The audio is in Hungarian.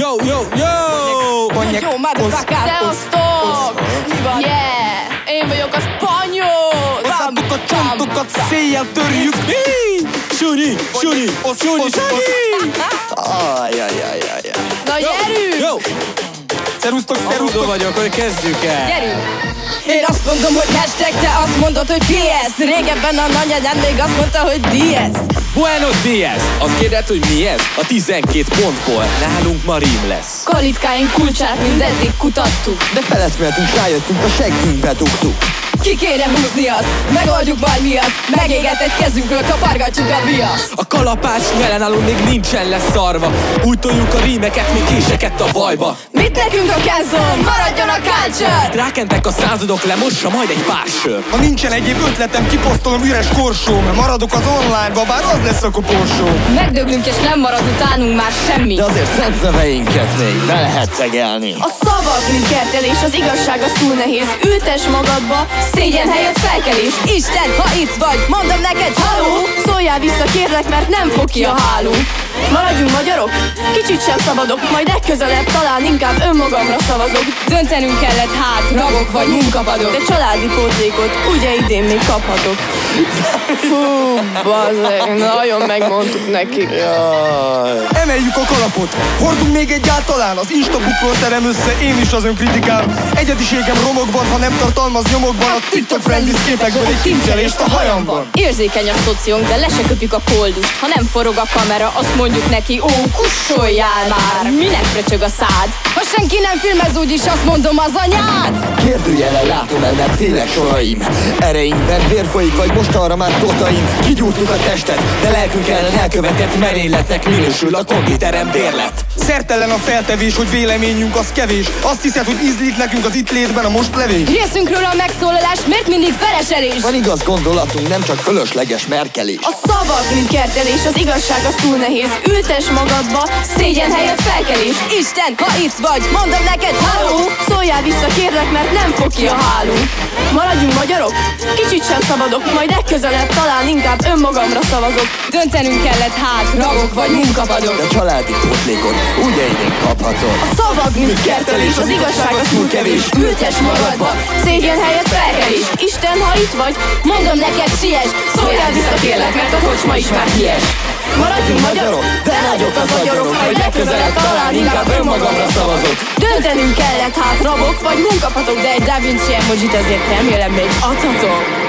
Yo, yo, yo! Mondják, Jó, motherfucker! Szevasztok! Mi van? Yeah! Én vagyok a spanyol! Osszátok a csontokat, széjjel törjük! Suri, Suri, Suri, Suri! Ajajajajaj. Na gyerünk! Yo! Szerusztok, szerusztok! vagyok, hogy kezdjük el. Gyerünk! Én azt mondom, hogy hashtag, te azt mondod, hogy PS Régebben a nagyanyád még azt mondta, hogy DS Buenos dias! Azt kérdett, hogy mi ez? A 12 pontból nálunk ma rím lesz. Kalitkáink kulcsát mindeddig kutattuk De feleszméltünk, rájöttünk, a seggünkbe dugtuk Ki kéne húzni azt, megoldjuk majd miatt Megégetett kezünkről kapargatjuk a viaszt A kalapács jelen alul még nincsen leszarva. Úgy toljuk a rímeket, mint késeket a bajba. Mit nekünk a cancel? Maradjon a culture! Rákentek a századok, lemossa majd egy pár sör. Ha nincsen egyéb ötletem, kiposztolom üres korsóm Maradok az online-ba, bár az lesz a koporsó. Megdöglünk és nem marad utánunk már semmi. De azért szent neveinket még be lehet tegelni A szavak, mint kertelés, az igazság az túl nehéz. Ültes magadba, szégyen helyett felkelés. Isten, ha itt vagy, mondom neked haló! Szóljál vissza kérlek, mert nem fog ki a háló. Maradjunk magyarok, kicsit sem szabadok Majd legközelebb talán inkább önmagamra szavazok. Döntenünk kellett hát, ragok vagy munkapadok De családi pótlékot ugye idén még kaphatok. Fú, bazeg, nagyon megmondtuk nekik. Jaj. Emeljük a kalapot, hordunk még egyáltalán Az instabukról szerem össze, én is az önkritikám. Egyediségem romokban, ha nem tartalmaz nyomokban A TikTok friendly képekből egy tincselést a hajamban. Érzékeny a szociónk, de le se köpjük a koldust Ha nem forog a kamera, azt mondjuk neki Ó, kussoljál már, minek fröcsög a szád? Ha senki nem filmez, úgyis azt mondom az anyád Kérdőjelen látom el, mert tényleg soraim. Ereinkben vér folyik, vagy most arra már totaim. Kigyúrtuk a testet, de lelkünk ellen elkövetett merényletnek minősül a konditerem bérlet. Szertelen a feltevés, hogy véleményünk az kevés. Azt hiszed, hogy ízlik nekünk az itt létben a most levés? Részünkről a megszólalás, miért mindig feleselés? Van igaz gondolatunk, nem csak fölösleges merkelés. A szavak, mint kertelés, az igazság az túl nehéz. Ültes magadba, szégyen helyett felkelés. Isten, ha itt vagy, mondom neked haló Szóljál vissza kérlek, mert nem fog ki a háló Maradjunk magyarok, kicsit sem szabadok Majd legközelebb talán inkább önmagamra szavazok. Döntenünk kellett hát, ragok vagy munkapadok. De családi pótlékot ugye idén kaphatod. A szavak, mint kertelés, az igazság az túl kevés. Ültes magadba, szégyen helyett felkelés. Isten, ha itt vagy, mondom neked siess. Szóljál vissza kérlek, mert a kocsma is már kies Maradjunk magyarok, de nagyok az agyarok Majd legközelebb talán inkább önmagamra szavazok Döntenünk kellett hát rabok vagy munkapatok De egy Da Vinci emojit azért remélem még adhatok